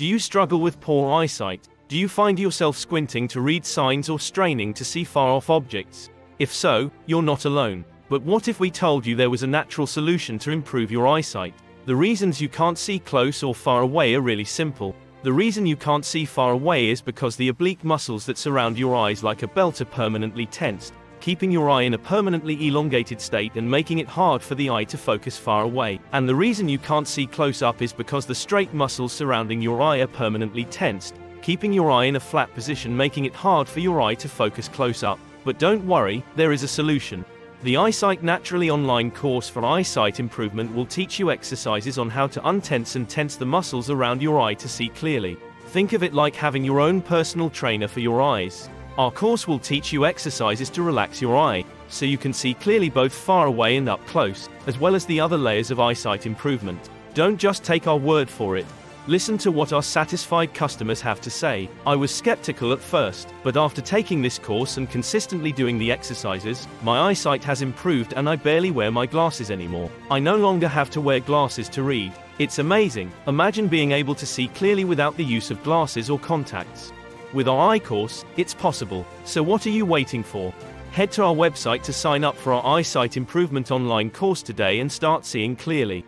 Do you struggle with poor eyesight? Do you find yourself squinting to read signs or straining to see far off objects? If so, you're not alone. But what if we told you there was a natural solution to improve your eyesight? The reasons you can't see close or far away are really simple. The reason you can't see far away is because the oblique muscles that surround your eyes like a belt are permanently tensed, keeping your eye in a permanently elongated state and making it hard for the eye to focus far away. And the reason you can't see close up is because the straight muscles surrounding your eye are permanently tensed, keeping your eye in a flat position making it hard for your eye to focus close up. But don't worry, there is a solution. The Eyesight Naturally online course for eyesight improvement will teach you exercises on how to untense and tense the muscles around your eye to see clearly. Think of it like having your own personal trainer for your eyes. Our course will teach you exercises to relax your eye, so you can see clearly both far away and up close, as well as the other layers of eyesight improvement. Don't just take our word for it. Listen to what our satisfied customers have to say. I was skeptical at first, but after taking this course and consistently doing the exercises, my eyesight has improved and I barely wear my glasses anymore. I no longer have to wear glasses to read. It's amazing. Imagine being able to see clearly without the use of glasses or contacts. With our iCourse, it's possible. So what are you waiting for? Head to our website to sign up for our eyesight improvement online course today and start seeing clearly.